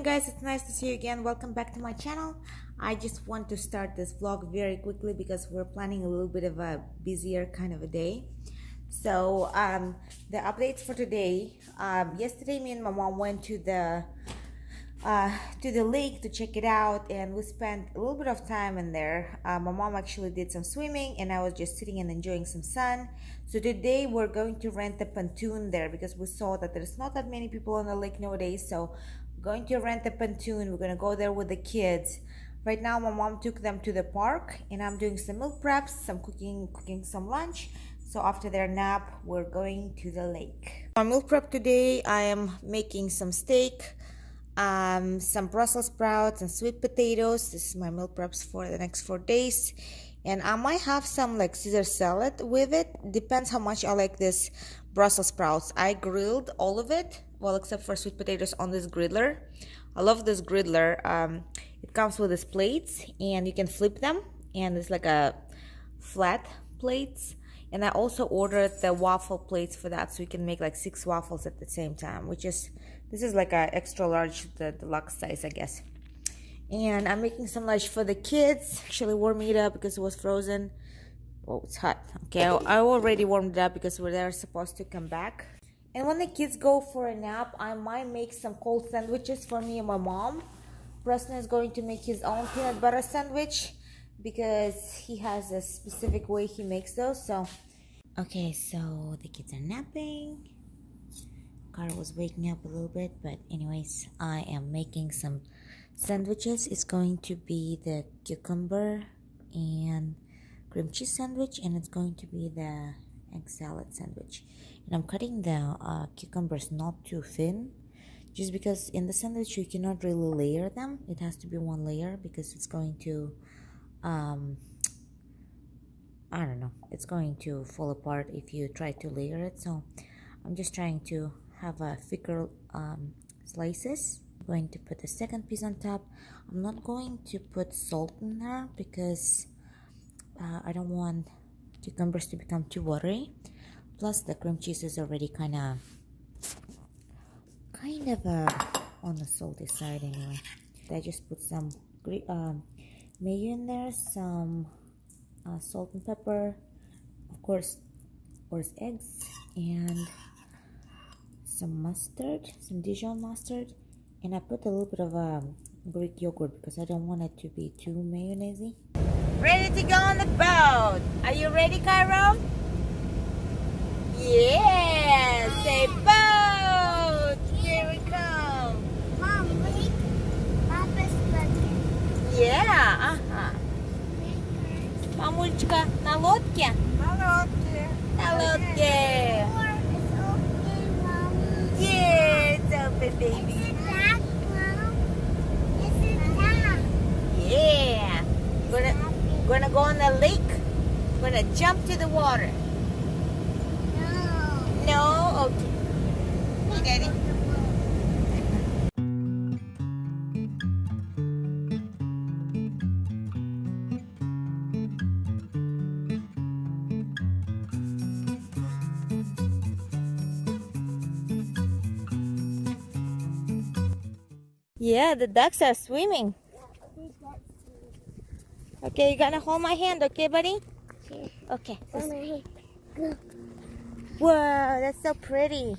morning guys. It's nice to see you again. Welcome back to my channel. I just want to start this vlog very quickly because we're planning a little bit of a busier kind of a day. So um the updates for today um yesterday me and my mom went to the uh, to the lake to check it out and we spent a little bit of time in there. Uh, my mom actually did some swimming and i was just sitting and enjoying some sun. So today we're going to rent a pontoon there because we saw that there's not that many people on the lake nowadays. So going to rent a pontoon we're going to go there with the kids right now my mom took them to the park and i'm doing some meal preps some cooking cooking some lunch so after their nap we're going to the lake for meal prep today i am making some steak um, some Brussels sprouts and sweet potatoes. This is my meal preps for the next four days. And I might have some like Caesar salad with it. Depends how much I like this Brussels sprouts. I grilled all of it, well, except for sweet potatoes on this griddler. I love this griddler. Um, it comes with these plates and you can flip them. And it's like a flat plates and I also ordered the waffle plates for that so you can make like six waffles at the same time which is this is like a extra large the deluxe size I guess and I'm making some lunch for the kids actually warm it up because it was frozen oh it's hot okay I already warmed it up because they're supposed to come back and when the kids go for a nap I might make some cold sandwiches for me and my mom. Preston is going to make his own peanut butter sandwich because he has a specific way he makes those so. Okay so the kids are napping. Carl was waking up a little bit but anyways I am making some sandwiches. It's going to be the cucumber and cream cheese sandwich and it's going to be the egg salad sandwich and I'm cutting the uh, cucumbers not too thin just because in the sandwich you cannot really layer them it has to be one layer because it's going to um, I don't know, it's going to fall apart if you try to layer it. So I'm just trying to have a thicker um, slices. Going to put the second piece on top. I'm not going to put salt in there because uh, I don't want cucumbers to become too watery. Plus the cream cheese is already kind of kind of uh, on the salty side anyway. I just put some um, mayo in there, some uh, salt and pepper, of course, of course eggs, and some mustard, some Dijon mustard, and I put a little bit of um, Greek yogurt because I don't want it to be too mayonnaisey. Ready to go on the boat. Are you ready, Cairo? Yeah, say boat. Here we come. Mom, look. Papa's looking. Yeah, ага. Мамулечка, на лодке? На лодке. На лодке. Door is open, Mommy. Yeah, it's open, Is baby. Gonna go on the lake. We're gonna jump to the water. No. No? Okay. Hey, Daddy. Yeah, the ducks are swimming. Okay, you gonna hold my hand, okay, buddy? Okay. Whoa, that's so pretty.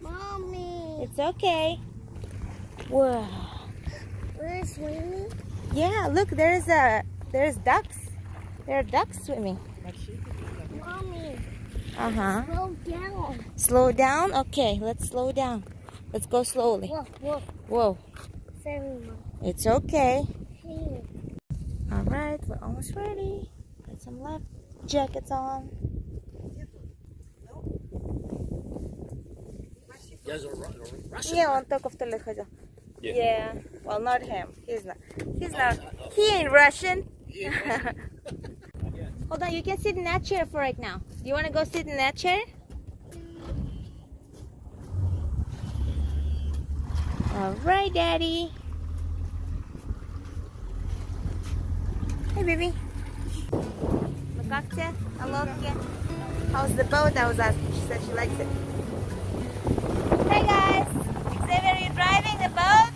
Mommy. It's okay. Whoa. We're swimming. Yeah, look, there's a there's ducks. There are ducks swimming. Mommy. Uh-huh. Slow down. Slow down? Okay, let's slow down. Let's go slowly. Whoa, whoa. Whoa. Sorry, It's okay. Here. All right, we're almost ready. Put some lap jackets on. Yeah, on top of the lechoja. Yeah. yeah. Well, not him. He's not. He's not. He ain't Russian. Hold on, you can sit in that chair for right now. Do you want to go sit in that chair? All right, Daddy. Hey, baby. Makakte, I love. How's the boat? I was asking. She said she likes it. Hey, guys. Xavier, are you driving the boat?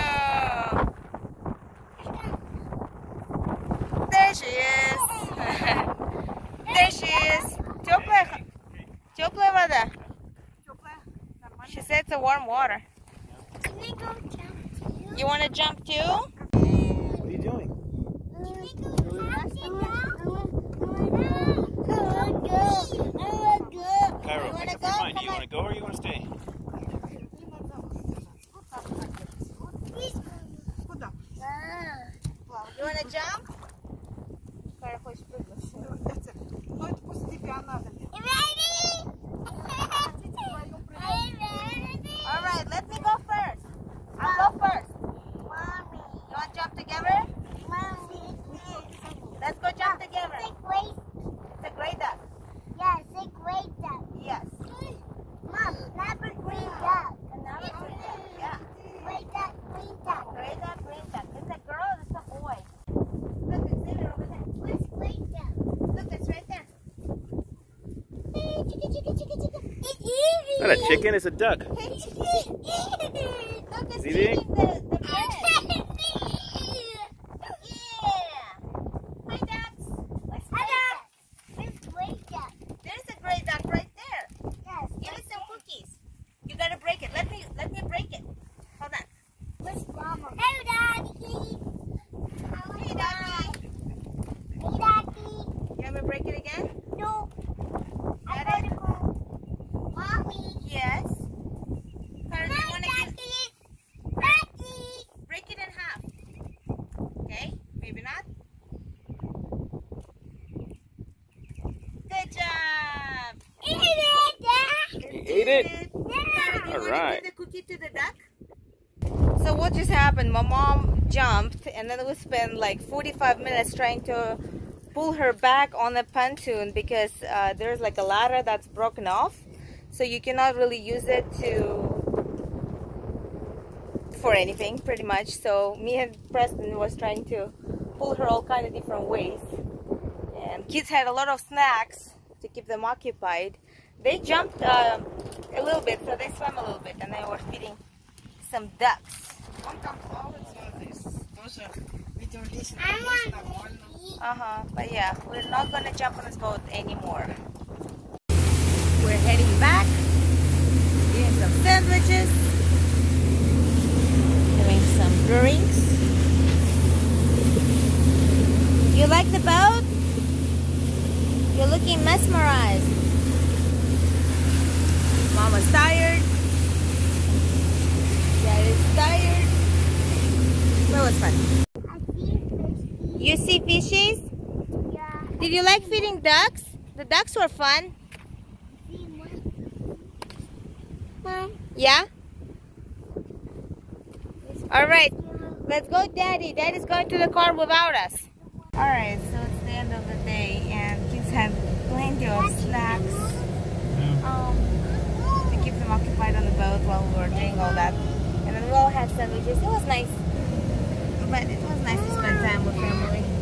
She said it's a warm water. You want to jump too? What are you doing? Cairo, You wanna make up go? your mind. Do Come you want to go or you want to Not a chicken, it's a duck. Look, See eating there? the, the bread. Yeah. Hi, ducks. Let's play duck. There's a gray duck right there. Give me some cookies. You gotta break it. Let me let me break it. Hold on. Hey, doggy. You want me to break it again? Daddy? Yes. Carl, do you wanna give, break it in half? Okay, maybe not. Good job. You ate it? Carl, do you All wanna right. give the cookie to the duck? So what just happened? My mom jumped, and then we spent like 45 minutes trying to pull her back on the pontoon because uh, there's like a ladder that's broken off, so you cannot really use it to for anything, pretty much. So me and Preston was trying to Pull her all kind of different ways. And kids had a lot of snacks to keep them occupied. They jumped uh, a little bit, so they swam a little bit, and they were feeding some ducks. Uh-huh, but yeah, we're not gonna jump on this boat anymore. We're heading back, eating some sandwiches. You're mesmerized. Mama's tired. Daddy's tired. That was fun. You see fishes? Yeah. Did you like feeding ducks? The ducks were fun. Yeah? Alright, let's go daddy. Daddy's going to the car without us. Alright, so it's the end of the day and kids had of snacks um, to keep them occupied on the boat while we were doing all that. And then we all had sandwiches. It was nice. But it was nice to spend time with family.